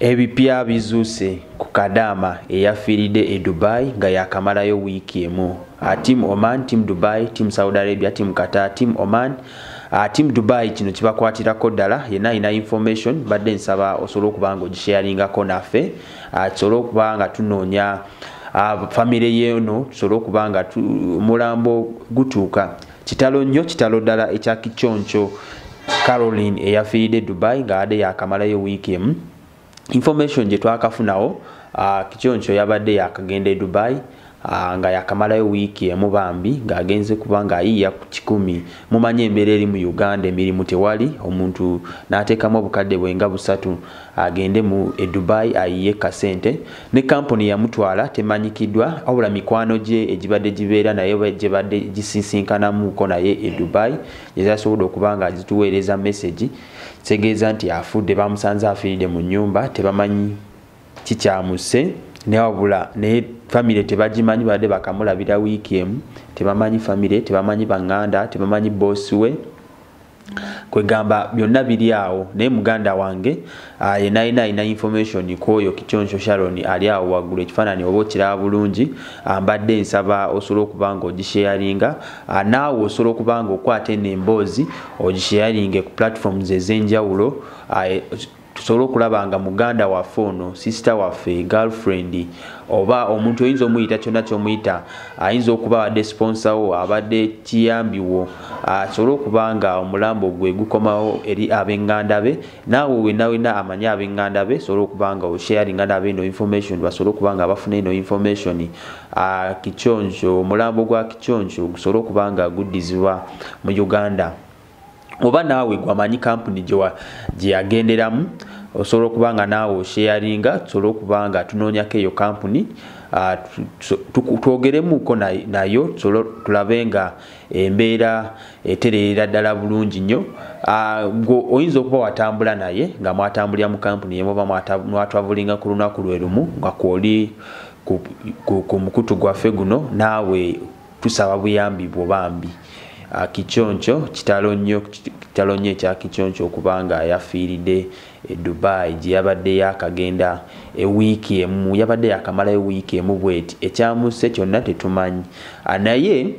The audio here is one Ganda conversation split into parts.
ebipya bizuuse ku kadaama eyafiiridde e dubai nga yakamalayo wiiki emu. Team oman team dubai team saudi arabia team qatar team oman. Team dubai kino kibakwatirako ddala yenna alina information badde nsaba osobole okuba nga ogisharingako naffe. Kisobole okuba nga tunoonya famire yeno tusobole okuba nga omulambo gutuuka. Kitalo nnyo kitalo ddala ekya kiconco caroline eyafiiridde dubai nga adde yakamalayo wiiki emu information gye twakafunawo uh, kiconco yabadde yakagenda e dubai nga yakamalayo wiiki emu bambi ng'agenze kuba nga ayiiya ku kikumi. Mumanyi embeera eri mu uganda emirimu tewali omuntu n'ateekamu obukadde bwenga busatu. Agende mu e dubai ayiye kasente. Ne kampuni yamutwala temanyikiddwa wabula mikwano gye egibadde gibeera naye gyebadde gisisinkanamuko naye e dubai gyezasobodde okuba nga zituweereza messagi kitegeeza nti afudde bamusanze afiiridde mu nyumba tebamanyi kikyamuse newabula naye famire tebagimanyi badde bakamulabira wiiki emu tebamanyi famire tebamanyi baŋŋanda tebamanyi boosi we. Kwegamba byonna biri awo. Naye muganda wange yena alina alina information kwoyo kiconco sharon ali awo waggulu ekifaananyi oba okiraba bulungi mbadde nsaba osobola okuba nga ogisharinga naawe osobola okuba nga okwata eno emboozi ogisharinge ku platforms ez'enjawulo tusobole okulaba nga muganda waffe ono sisita waffe girlfriend oba omuntu oyinza omuyita kyonna kyomuyita ayinza okuba abadde sponsawo abadde kiyambiwo asobole okuba nga omulambo gwe gukomawo eri ab'eŋŋanda be naawe wenawena wena amanye ab'eŋŋanda be sobole okuba nga osharinga nabo eno information basobole okuba nga bafuna eno information. Kiconco omulambo gwa kiconco gusobole okuba nga guddizibwa mu uganda oba naawe gwamanyi kampuni gye yagenderamu osobola okuba nga naawe osharinga tusobole okuba nga tunoonyako eyo kampuni twogeremuko nayo tulabe nga embeera etererera ddala bulungi nnyo. Oyinza okuba watambula naye nga mwatambulira mu kampuni yemuba mwatwavulinga ku lunaku lwe lumu nga kwoli ku mukutu gwaffe guno naawe tusaba buyambi bwobambi kiconco kitalo nnyo kitalo nnyo ekya kiconco okuba nga yafiiridde e dubai. Gye yabadde yakagenda ewiiki emu yabadde yakamala ewiiki emu bweti. Ekyamuse kyonna tetumanyi. Naye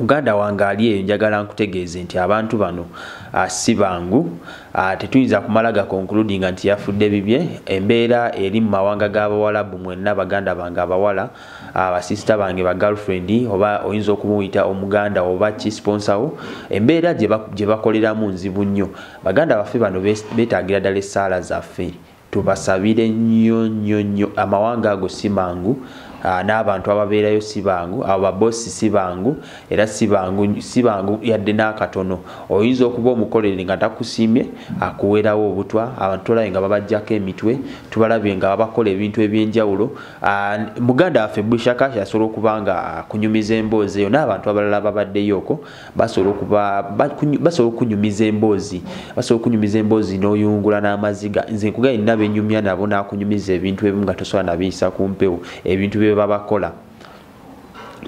muganda wange ali eyo njagala nkutegeeze nti abantu bano uh, si bangu. Uh, tetuyinza kumala gakonkuludinga nti yafudde bibye. Embeera eri mu mawanga g'abawalabu mwenna baganda bange abawala abasisita uh, bange bagirlfriend oba oyinza okumuyita omuganda oba kisponsawo embeera gye bakoleramu nzibu nnyo. Baganda baffe bano betaagira ddala essaala zaffe. Tubasabire nnyo nnyo nnyo. Amawanga ago si mangu n'abantu ababeerayo si bangu abo babosi si bangu era si bangu si bangu yadde n'akatono. Oyinza okuba omukolere nga takusiimye akuweerawo obutwa abantu tulabe nga babajjako emitwe tubalabye nga babakola ebintu ebyenjawulo. Muganda waffe bushaka yasobola okuba nga akunyumiza emboozi eyo n'abantu abalala babaddeyooko basobola okuba basobola okunyumiza emboozi basobola okunyumiza emboozi n'oyungula n'amaziga. Nze nkugaye nina benyumya nabo n'akunyumiza ebintu ebimu nga tosobola nabiyisa ku mpewo ebintu bye babakola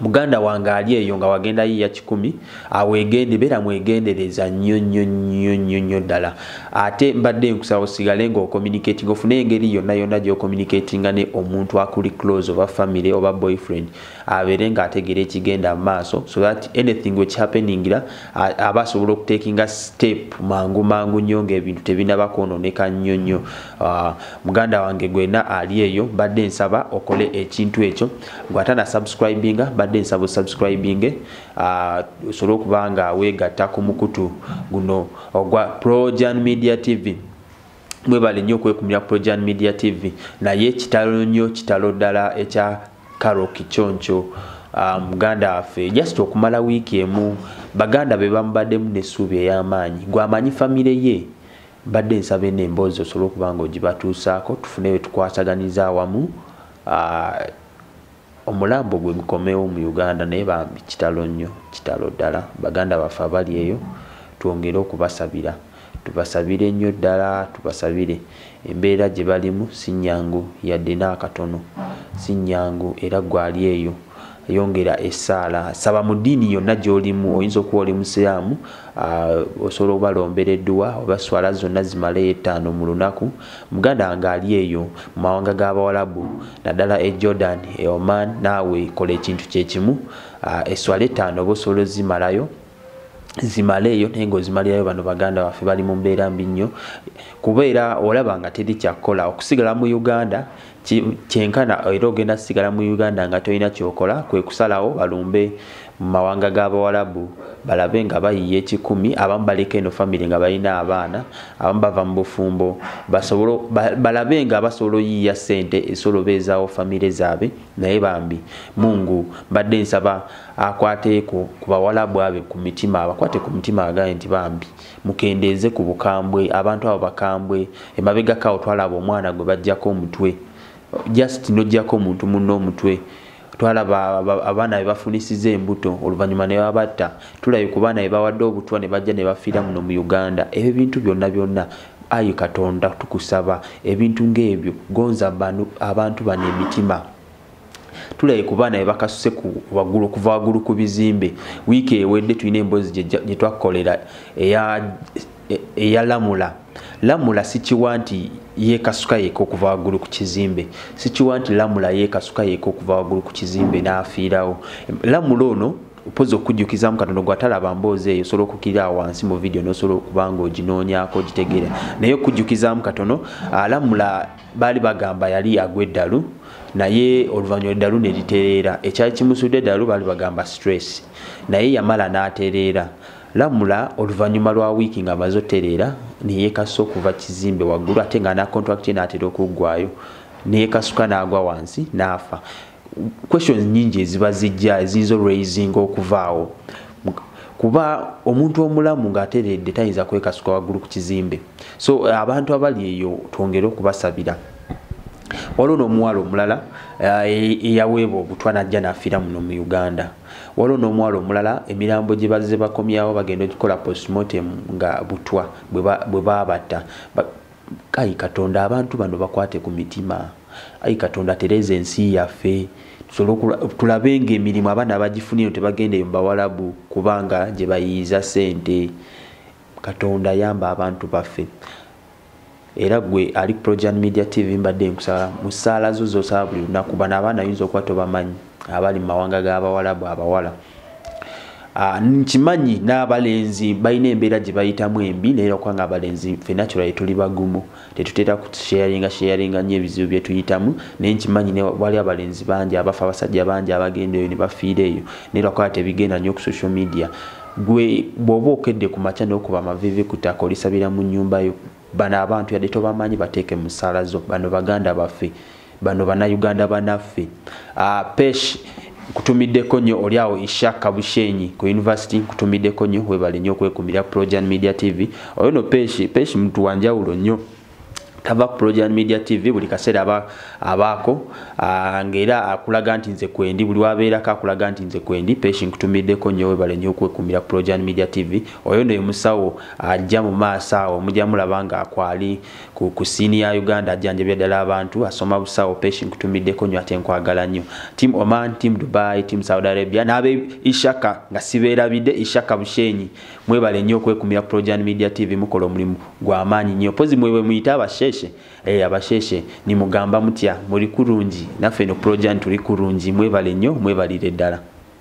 muganda wange ali eyo nga wagenda yiya kikumi awegende beera mwegendereza nnyo nnyo nnyo nnyo nnyo ddala. Ate mbadde nkusaba osigale nga ocommunicating ofune engeri yonna yonna gyocommunicatinga ne omuntu akuli close oba family oba boyfriend abeere ng'ategeera ekigenda mu maaso so that anything which happeningira aba asobola okutekinga step mangu mangu nnyo ngaebintu tebinaba kwononeka nnyo nnyo. Muganda wange gwena ali eyo mbadde nsaba okole ekintu ekyo gwatana subscribinga mbadde nsaba osubscribinge osobole okuba nga weegatta ku mukutu guno ogwa projan media tv mwebale nnyo okwekumira ku projan media tv naye kitalo nnyo kitalo ddala ekya karo kiconco muganda waffe just okumala wiiki emu baganda be bamubaddemu n'essuubi ey'amaanyi. Gwamanyi famire ye mbadde nsaba eno emboozi osobole okuba nga ogibatuusaako tufune we tukwasaganiza awamu uh, omulambo gwe gukomewo mu uganda naye bambi kitalo nnyo kitalo ddala. Baganda baffe abali eyo twongere okubasabira. Tubasabire nnyo ddala tubasabire. Embeera gye balimu si nnyangu yadde n'akatono. Si nnyangu era gwali eyo yongera essaala saba mu ddiini yonna gy'olimu oyinza okuba oli musiraamu osobola obalombera edduwa oba swala zonna zimaleyo ettaano mu lunaku. Muganda nga ali eyo mu mawanga g'abawalabu naddala e jordan e oman naawe kola ekintu kyekimu eswala ettaano oba osobola ozimalayo zimaleeyo naye ngaozimalirayo bano baganda baffe bali mu mbeera mbi nnyo. Kubeera olaba nga teri kyakukola okusigala mu uganda kyenkana era ogenda kusigala mu uganda nga tolina kyokola kwe kusalawo balumbe mu mawanga g'abawalabu balabe nga bayiya ekikumi abamu baleka eno famiry nga balina abaana abamu bava mu bufumbo. Balabe nga basobola oyiiya sente esobola obeezaawo famire zaabwe naye bambi. Mungu mbadde nsaba akwate ku bawalabu abe ku mitima abakwate ku mitima agaye nti bambi. Mukendeeze ku bukambwe abantu abo bakambwe emabegakawo twalaba omwana gwe bajjako omutwe just nojjako omuntu munno omutwe. Twalaba abaana be bafunisiza embuto oluvannyuma ne babatta. Tulabe ku baana be bawadde obutwa ne bajja ne bafiira muno mu uganda. Ebyo ebintu byonna byonna ayi katonda tukusaba. Ebintu ngaebyo gonza abantu bano emitima. Tulabe ku baana be bakasuse waggulu okuva waggulu ku bizimbe. Wiiki ewedde tulina emboozi gye twakolera eya lamula lamula sikiwa nti yeekasuka yeeka okuva waggulu ku kizimbe sikiwa nti lamula yeekasuka yeeka okuva waggulu ku kizimbe n'afiirawo lamula ono opozi okujjukizamu katono gwatalaba mboozi eyo osobola okukirira wansi mu vidiyo nosobola okuba nga oginoonyaako ogitegeera naye okujjukizamu katono lamula baali bagamba yali agw'eddalu naye oluvannyuma eddalu ne litereera ekyali kimusudde eddalu baali bagamba stress. Naye yamala n'atereera lamula oluvannyuma lwa wiiki nga amaze otereera neyekasuka okuva kizimbe waggulu ate nga nakontrakti naatera okuggwayo neyekasuka n'agwa wansi n'afa. Questions nyingi eziba zijja eziyinza olweizinga okuvaawo kuba omuntu omulamu ng'ateredde tayinza kwekasuka waggulu ku kizimbe. So abantu abali eyo twongere okubasabira. Waliwo n'omuwala omulala eyaweebwa obutwa najja n'afiira muno mu uganda waliwo n'omuwala omulala emirambo gye bazze bakomyawo bagenda okikola postmortem nga butwa bwe baabatta. Ayi katonda abantu bano bakwate ku mitima. Ayi katonda tereeza ensi yaffe. Tulabe nga emirimu abaana bagifunire tebagendeyo mubawalabu kubanga gye bayiiza sente katonda yamba abantu baffe. Era gwe ali projan media tv mbadde nkusaba mu ssaala zo zosaba buli lunaku bano abaana yinza okuba tobamanyi abali mu mawanga g'abawalabu abawala nkimanyi n'abalenzi balina embeera gye bayitamu embi naye okubanga abalenzi fe natural tuli bagumu tetutera kusharinga sharinga nyo ebizibu byetuyitamu naye nkimanyi wali abalenzi bangi abafa abasajja bangi abagenda eyo ne bafiira eyo naye lwakuba tebigenda nnyo ku social media. Gwe bw'oba okedde ku makya n'okuba amavivi ku ttaka olisabira mu nnyumba yo bano abantu yadde tobamanyi bateeke mu ssaala zo bano baganda baffe bano bannayuganda banaffe. Pesh kutumiddeko nnyo oli awo ishaka bushenyi ku university kutumiddeko nnyo webale nnyo okwekumira projan media tv oyo no peshi peshi muntu wanjawulo nnyo tava ku projan media tv buli kaseera aba abaako ngaera akulaga nti nze kwendi buli wabeerako akulaga nti nze kwendi peshi nkutumiddeko nnyo webale nnyo okwekumira projan media tv oyo no musawo ajja mu maaso awo mujja mulaba nga akwali ku, ku siini ya uganda ajjanjabya ddala abantu asoma busawo peshi nkutumiddeko nnyo ate nkwagala nnyo. Tim oman tim dubai tim saudi arabia n'abe ishaka nga sibeerabidde ishaka bushenyi. Mwebale nnyo okwekumira projan media tv mukola omulimu gw'amaanyi nnyo. Pozi mwebwe muyite abasheshe eh abasheshe nimugamba mutya muri kurungi naffe no projan tuli kurungi mwebale nnyo mwebalire ddala